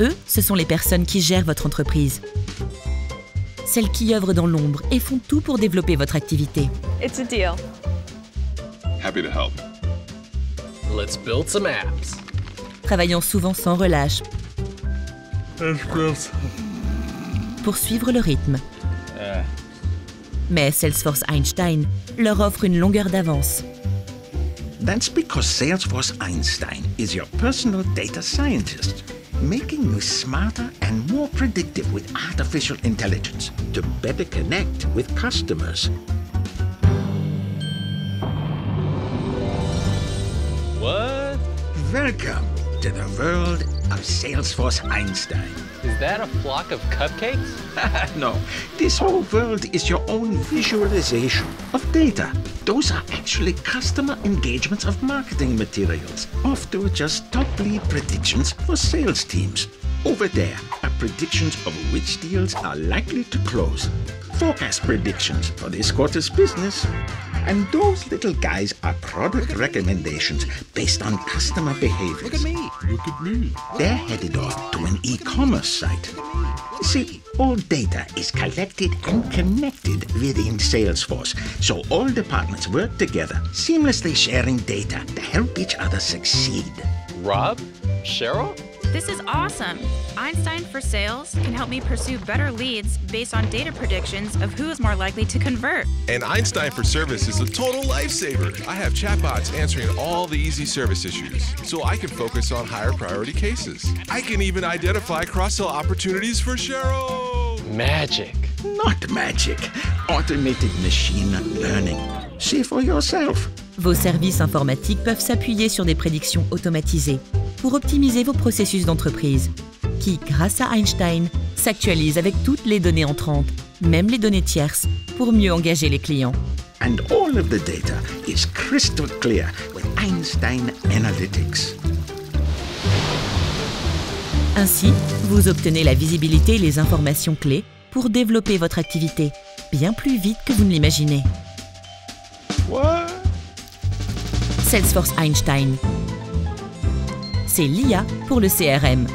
Eux, ce sont les personnes qui gèrent votre entreprise. Celles qui œuvrent dans l'ombre et font tout pour développer votre activité. It's a deal. Happy to help. Let's build some apps. Travaillant souvent sans relâche pour suivre le rythme. Mais Salesforce Einstein leur offre une longueur d'avance. That's because Salesforce Einstein is your personal data scientist, making you smarter and more predictive with artificial intelligence to better connect with customers. What? Welcome to the world of Salesforce Einstein. Is that a flock of cupcakes? no, this whole world is your own visualization of data. Those are actually customer engagements of marketing materials. Off to just top lead predictions for sales teams. Over there are predictions of which deals are likely to close. Forecast predictions for this quarter's business. And those little guys are product recommendations based on customer behaviors. Look at me. Look at me. They're headed off to an e-commerce site. See, all data is collected and connected within Salesforce, so all departments work together, seamlessly sharing data to help each other succeed. Rob? Cheryl? This is awesome. Einstein for Sales can help me pursue better leads based on data predictions of who is more likely to convert. And Einstein for Service is a total lifesaver. I have chatbots answering all the easy service issues, so I can focus on higher priority cases. I can even identify cross sell opportunities for Cheryl. Magic. Not magic. Automated machine learning. See for yourself. Vos services informatiques peuvent s'appuyer sur des prédictions automatisées pour optimiser vos processus d'entreprise, qui, grâce à Einstein, s'actualisent avec toutes les données entrantes, même les données tierces, pour mieux engager les clients. And all of the data is crystal clear with Einstein Analytics. Ainsi, vous obtenez la visibilité et les informations clés pour développer votre activité bien plus vite que vous ne l'imaginez. Salesforce Einstein. C'est l'IA pour le CRM.